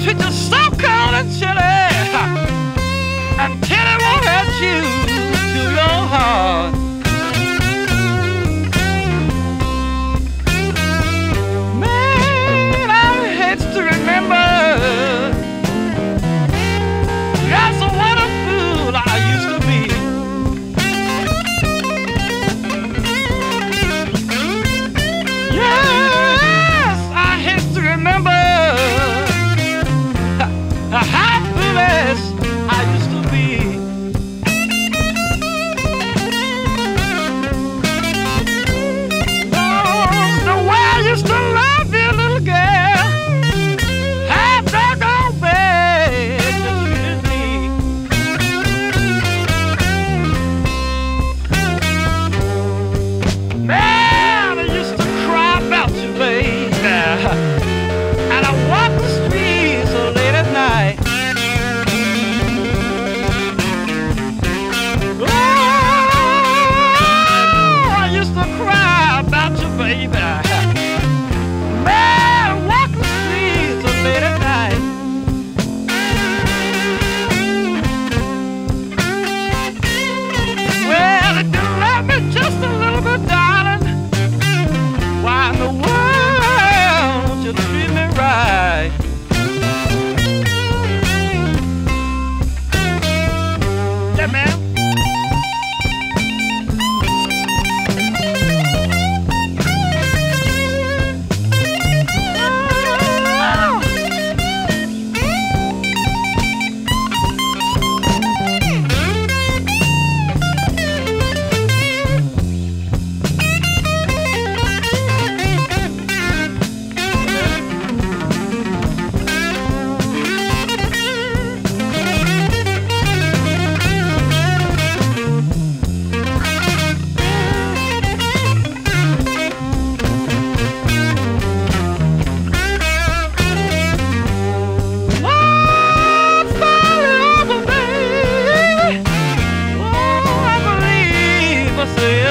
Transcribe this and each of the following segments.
Treat you so cold and chilly, and Tilly won't hurt you.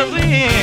living.